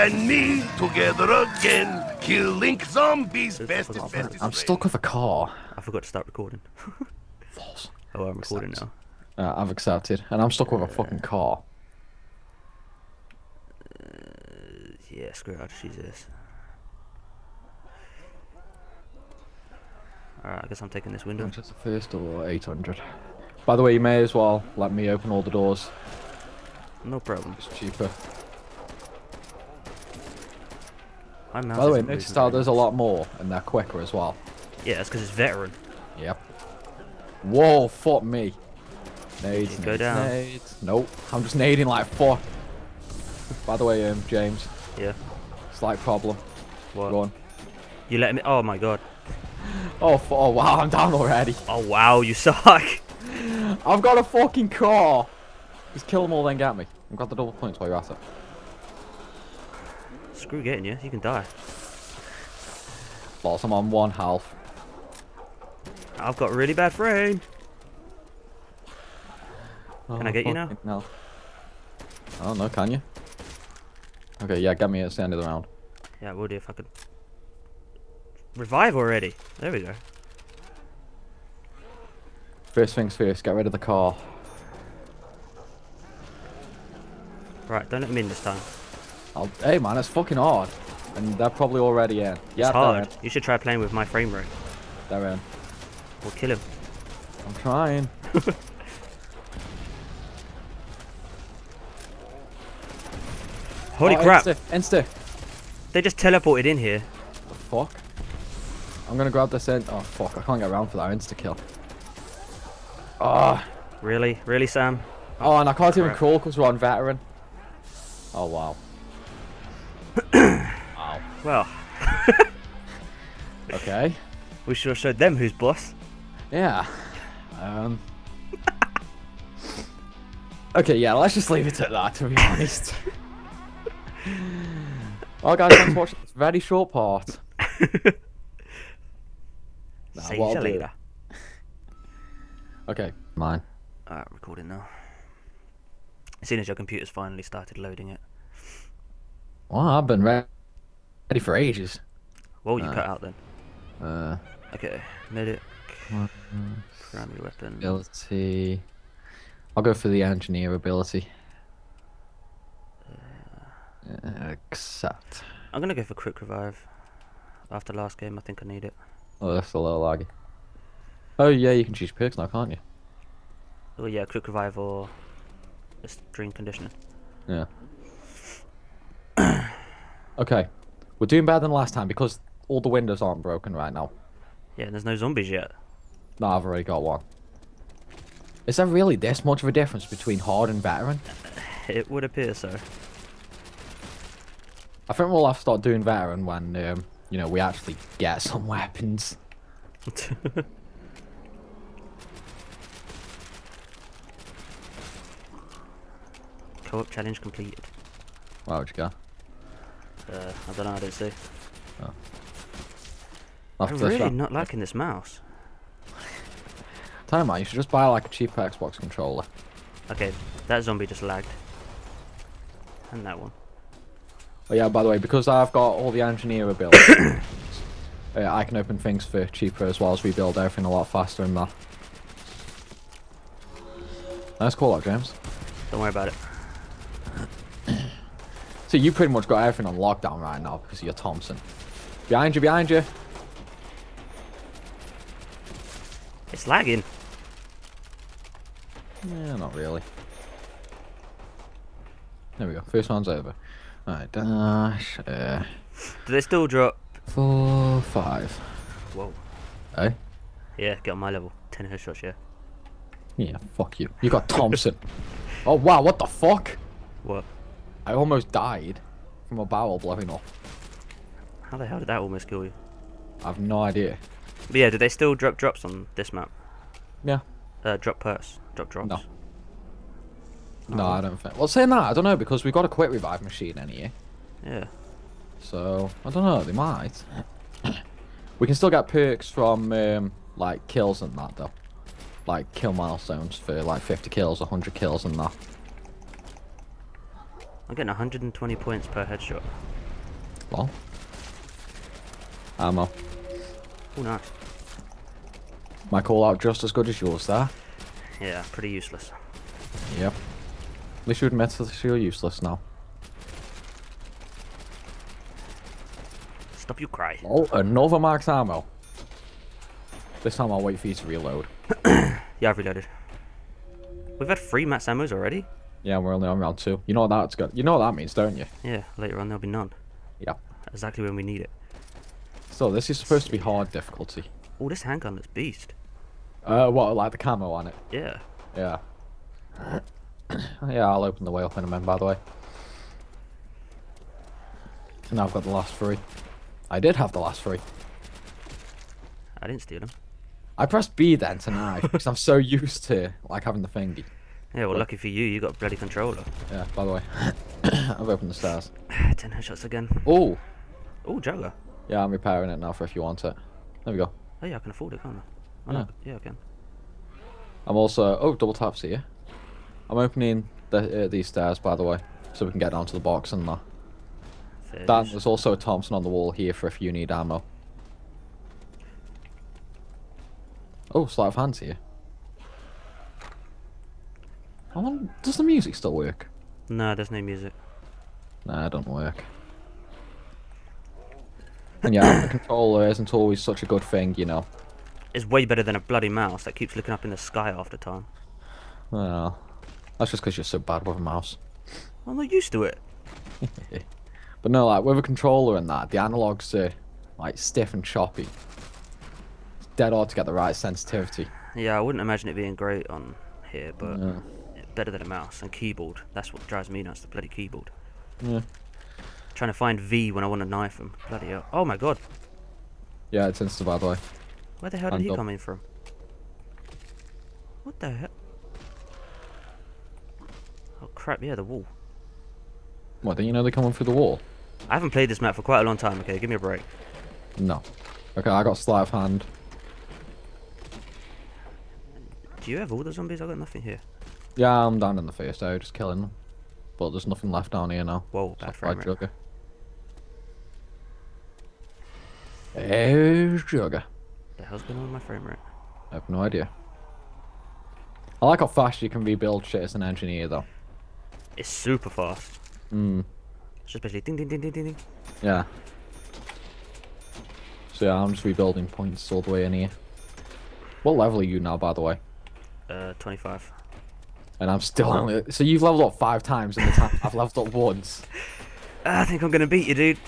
and me together again. Killing zombies, best is best I'm friend. stuck with a Kar. I forgot to start recording. False. Oh, I'm recording Accept. now. Uh, I've accepted, and I'm stuck with a fucking Kar. Yeah, screw it, I'll just use this. Alright, I guess I'm taking this window. Which is the first door, 800. By the way, you may as well let me open all the doors. No problem. It's cheaper. My mouse By the way, isn't notice moving how very there's a lot more, and they're quicker as well. Yeah, that's because it's veteran. Yep. Whoa, fuck me. Nades, you go nades, down? nades. Nope, I'm just nading like fuck. By the way, um, James, Yeah. slight problem. What? Go on. You let me. Oh my god. Oh, f- oh wow, I'm down already. Oh wow, you suck. I've got a fucking Kar. Just kill them all, then get me. I've got the double points while you're at it. Screw getting you. You can die. Lost, I'm on one health. I've got really bad frame. Oh, can I Oh, get you now? hell. I don't know, can you? Okay, yeah, get me at the end of the round. Yeah, I would if I could. Revive already. There we go. First things first, get rid of the Kar. Right, don't let them in this time. I'll, hey man, it's fucking hard. And they're probably already in. Yeah, it's hard. In. You should try playing with my frame rate. They're in. We'll kill him. I'm trying. Holy Oh, crap! Insta, insta. They just teleported in here. The fuck? I'm gonna grab this in. Oh fuck, I can't get around for that insta kill. Oh, Really? Really, Sam? oh, and I can't even crap. crawl because we're on veteran. Oh wow. Well, Okay. we should have showed them who's boss. Yeah. Um. okay, yeah, let's just leave it at that, to be honest. well, guys, thanks for watching this very short part. Nah, See you later. Okay, mine. Alright, recording now. As soon as your computer's finally started loading it. Well, I've been re- ready for ages. Whoa, you Uh, cut out then. Uh, Okay, medic. Primary weapon. ability. I'll go for the engineer ability. Uh, accept. I'm gonna go for quick revive. After last game, I think I need it. Oh, that's a little laggy. Oh yeah, you can choose perks now, can't you? Oh yeah, quick revive or extreme conditioning. Yeah. okay, we're doing better than last time because all the windows aren't broken right now. Yeah, and there's no zombies yet. No, I've already got one. Is there really this much of a difference between hard and veteran? It would appear so. I think we'll have to start doing veteran when, um, you know, we actually get some weapons. Co-op challenge completed. Where'd you go? Uh, I don't know, I didn't see. After I'm really not liking this mouse. Tell you, man, you should just buy like a cheap Xbox controller. Okay, that zombie just lagged. And that one. Oh yeah, by the way, because I've got all the engineer abilities, uh, I can open things for cheaper as well as rebuild everything a lot faster and that. Nice call out, James. Don't worry about it. So you pretty much got everything on lockdown right now because you're Thompson. Behind you, behind you. It's lagging. Yeah, not really. There we go. First one's over. Alright, dash. Uh, Do they still drop? four, five. Whoa. Eh? Yeah, get on my level. 10 headshots, yeah. Yeah, fuck you. You got Thompson. oh wow, what the fuck? What? I almost died from a barrel blowing up. How the hell did that almost kill you? I've no idea. But yeah, do they still drop drops on this map? Yeah. Uh, drop perks. Drop drops. No. No, I don't think. Well, saying that, I don't know because we've got a quick revive machine in here. Yeah. So I don't know. They might. we can still get perks from um, like kills and that though. Like kill milestones for like 50 kills, 100 kills and that. I'm getting 120 points per headshot. Well. Ammo. Oh, nice. My call out just as good as yours there. Yeah, pretty useless. Yep. At least you admit that you're useless now. Stop you cry. Oh, another max ammo. This time I'll wait for you to reload. Yeah, I've reloaded. We've had three max ammos already? Yeah, we're only on round two. You know what that's good. You know what that means, don't you? Yeah, later on there'll be none. Yeah. Exactly when we need it. So this is supposed to be hard difficulty. Oh, this handgun looks beast. Uh, what, like the camo on it? Yeah. Yeah. yeah, I'll open the way up in a minute, by the way. And now I've got the last three. I did have the last three. I didn't steal them. I pressed B then to knife because I'm so used to like having the thingy. Yeah, well, lucky for you, you got a bloody controller. Yeah, by the way. I've opened the stairs. Ten headshots again. Oh! Oh, Jugger. Yeah, I'm repairing it now for if you want it. There we go. Oh yeah, I can afford it, can't I? Oh, Yeah. no. Yeah, I can. I'm also... Oh, double taps here. I'm opening the, uh, these stairs, by the way, so we can get down to the box and that. Dan, there's also a Thompson on the wall here for if you need ammo. Oh, sleight of hands here. How long does the music still work? No, there's no music. Nah, it don't work. And yeah, the controller isn't always such a good thing, you know. It's way better than a bloody mouse that keeps looking up in the sky the time. Well, that's just because you're so bad with a mouse. I'm not used to it. But no, like with a controller and that, the analogs are like stiff and choppy. It's dead hard to get the right sensitivity. Yeah, I wouldn't imagine it being great on here, but Yeah. Better than a mouse and keyboard. That's what drives me nuts, the bloody keyboard. Yeah. Trying to find V when I want to knife him. Bloody hell. Oh my god. Yeah, it's insta by the way. Where the hell did And he up. come in from? What the hell? Oh crap, yeah, the wall. What, don't you know they're coming through the wall? I haven't played this map for quite a long time, okay? Give me a break. No. Okay, I got sleight of hand. Do you have all the zombies? i got nothing here. Yeah, I'm down in the first area, just killing them. But there's nothing left down here now. Whoa, Stuff frame like. Jugger. There's Jugger. The hell's going on with my frame rate? I have no idea. I like how fast you can rebuild shit as an engineer, though. It's super fast. Hmm. It's just basically ding ding ding ding ding ding. Yeah. So yeah, I'm just rebuilding points all the way in here. What level are you now, by the way? Uh, 25. And I'm still only. So you've leveled up five times in the time I've leveled up once. I think I'm gonna beat you, dude.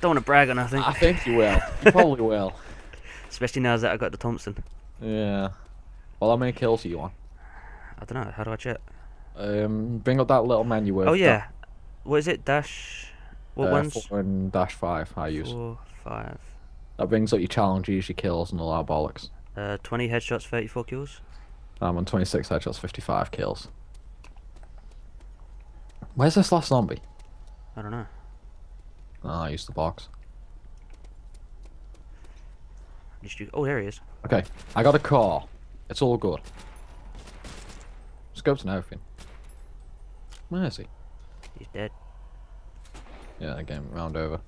Don't want to brag or nothing. I think you will. You probably will. Especially now that I got the Thompson. Yeah. Well, how many kills are you on? I don't know. How do I check? Um, bring up that little menu with. Oh yeah. What is it? Dash. What uh, ones? Four and dash five. I use. Four, five. That brings up your challenges, your kills, and all that bollocks. Uh, 20 headshots, 34 kills. I'm on 26 headshots, 55 kills. Where's this last zombie? I don't know. Oh, I used the box. Did you? Oh, there he is. Okay, I got a Kar. It's all good. Scopes and everything. Where is he? He's dead. Yeah, again, round over.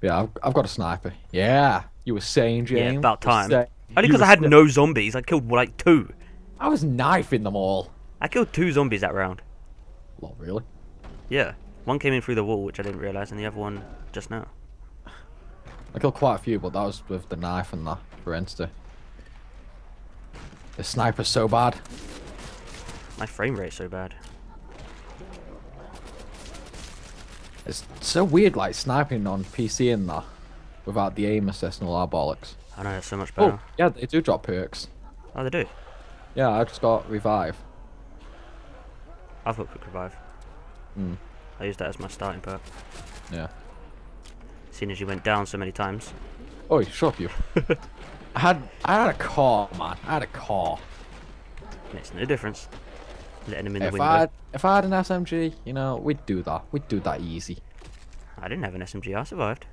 Yeah, I've, I've got a sniper. Yeah, you were saying, James. Yeah, about time. Saying- Only because I had no zombies. I killed like two. I was knifing them all. I killed two zombies that round. Not really. Yeah. One came in through the wall, which I didn't realise, and the other one just now. I killed quite a few, but that was with the knife and the for The sniper's so bad. My frame rate's so bad. It's so weird, like sniping on PC and that, without the aim assist and all that bollocks. I know it's so much better. Oh, better. yeah, they do drop perks. Oh, they do. Yeah, I just got revive. I've got quick revive. Hmm. I used that as my starting perk. Yeah. Seeing as you went down so many times. Oh, shut up, you. I had I had a Kar, man. I had a Kar. Makes no difference. Letting him in the window. I had, if I had an SMG, you know, we'd do that. We'd do that easy. I didn't have an SMG. I survived.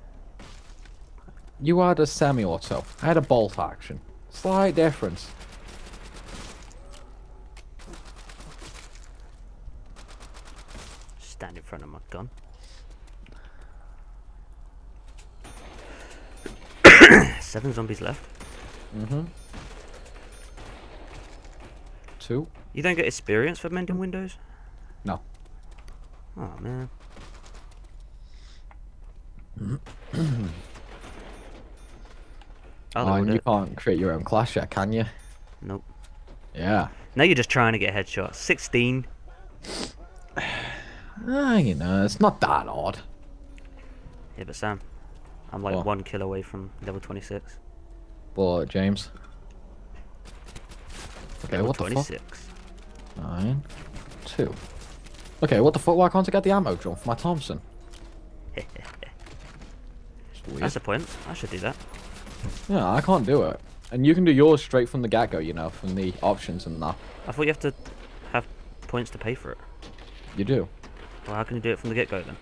You had a semi-auto. I had a bolt action. Slight difference. Stand in front of my gun. Seven zombies left. Mm-hmm. Two. You don't get experience for mending windows? No. Oh, man. Oh, and you would can't create your own class yet, can you? Nope. Yeah. Now you're just trying to get headshots. 16. Ah, you know, it's not that odd. Yeah, but Sam, I'm like What? one kill away from level 26. But James. Okay, level what the fuck? 26. Nine, two. Okay, what the fuck? Why can't I get the ammo drum for my Thompson? That's the point. I should do that. Yeah, I can't do it. And you can do yours straight from the get-go, you know, from the options and that. I thought you have to have points to pay for it. You do. Well, how can you do it from the get-go then?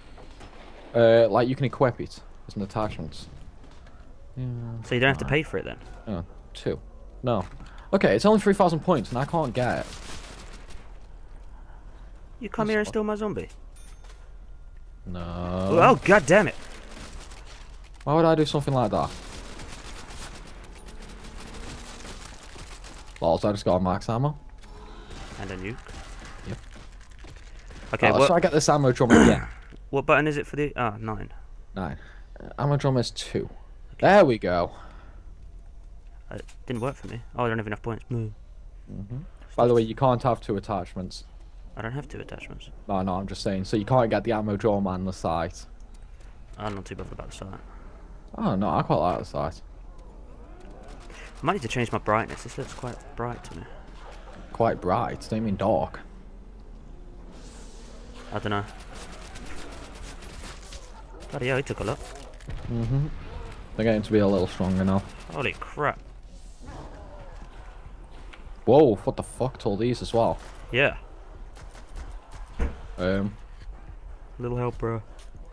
Uh, like you can equip it as an attachment. Yeah. So you don't have to pay for it then? Oh, two. No. Okay, it's only 3,000 points and I can't get it. You come That's here and steal my zombie? No. oh, god damn it! Why would I do something like that? Balls, I just got a max ammo. And a nuke. Yep. Okay, Okay, what, so I get this ammo drum again. what button is it for the... Ah, nine. Nine. Uh, ammo drum is two. There we go. Uh, It didn't work for me. Oh, I don't have enough points. Mm. By the way, you can't have two attachments. I don't have two attachments. No, no, I'm just saying. So you can't get the ammo drum and the sight. I'm not too bothered about the sight. Oh, no, I quite like the sight. I might need to change my brightness. This looks quite bright to me. Quite bright. Don't mean dark. I don't know. Bloody hell, he took a lot. Mm-hmm. They're getting to be a little stronger now. Holy crap. Whoa, what the fuck to all these as well? Yeah. Um, Little help, bro.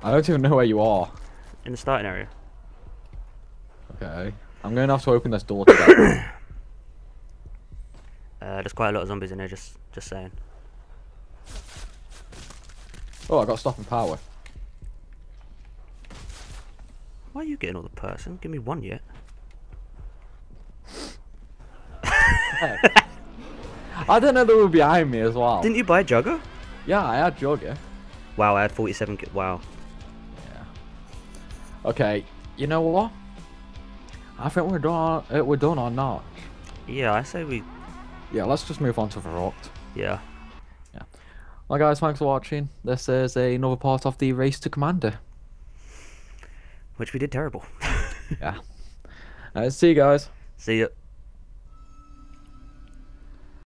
I don't even know where you are. In the starting area. Okay. I'm going to have to open this door to get Uh, there's quite a lot of zombies in there, just just saying. Oh, I got stuff stopping power. Why are you getting all the person? Give me one yet. I don't know they were behind me as well. Didn't you buy a jugger? Yeah, I had Jugger. Wow, I had 47. ki- Wow. Okay, you know what? I think we're done. Uh, we're done or not. Yeah, I say we. Yeah, let's just move on to Verrückt. Yeah. Yeah. Well, guys, thanks for watching. This is another part of the race to Commander. Which we did terrible. Yeah. Uh, see you guys. See ya.